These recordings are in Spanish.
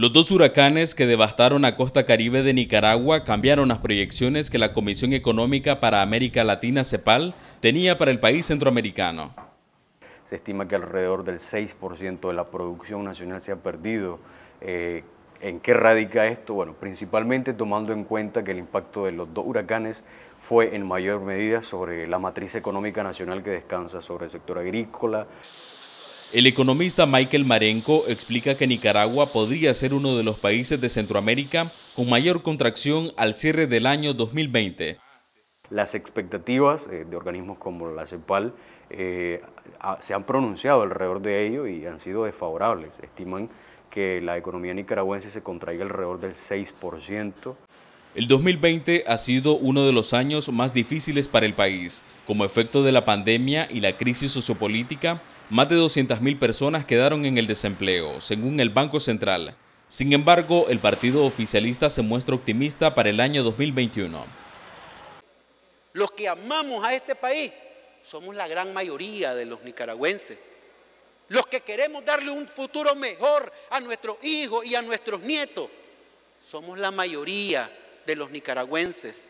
Los dos huracanes que devastaron a costa caribe de Nicaragua cambiaron las proyecciones que la Comisión Económica para América Latina, CEPAL, tenía para el país centroamericano. Se estima que alrededor del 6% de la producción nacional se ha perdido. Eh, ¿En qué radica esto? Bueno, principalmente tomando en cuenta que el impacto de los dos huracanes fue en mayor medida sobre la matriz económica nacional que descansa sobre el sector agrícola, el economista Michael Marenco explica que Nicaragua podría ser uno de los países de Centroamérica con mayor contracción al cierre del año 2020. Las expectativas eh, de organismos como la CEPAL eh, se han pronunciado alrededor de ello y han sido desfavorables. Estiman que la economía nicaragüense se contraiga alrededor del 6%. El 2020 ha sido uno de los años más difíciles para el país. Como efecto de la pandemia y la crisis sociopolítica, más de 200.000 personas quedaron en el desempleo, según el Banco Central. Sin embargo, el partido oficialista se muestra optimista para el año 2021. Los que amamos a este país somos la gran mayoría de los nicaragüenses. Los que queremos darle un futuro mejor a nuestros hijos y a nuestros nietos somos la mayoría de los nicaragüenses.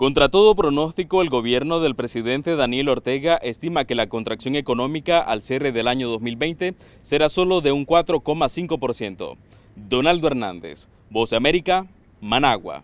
Contra todo pronóstico, el gobierno del presidente Daniel Ortega estima que la contracción económica al cierre del año 2020 será solo de un 4,5%. Donaldo Hernández, Voz de América, Managua.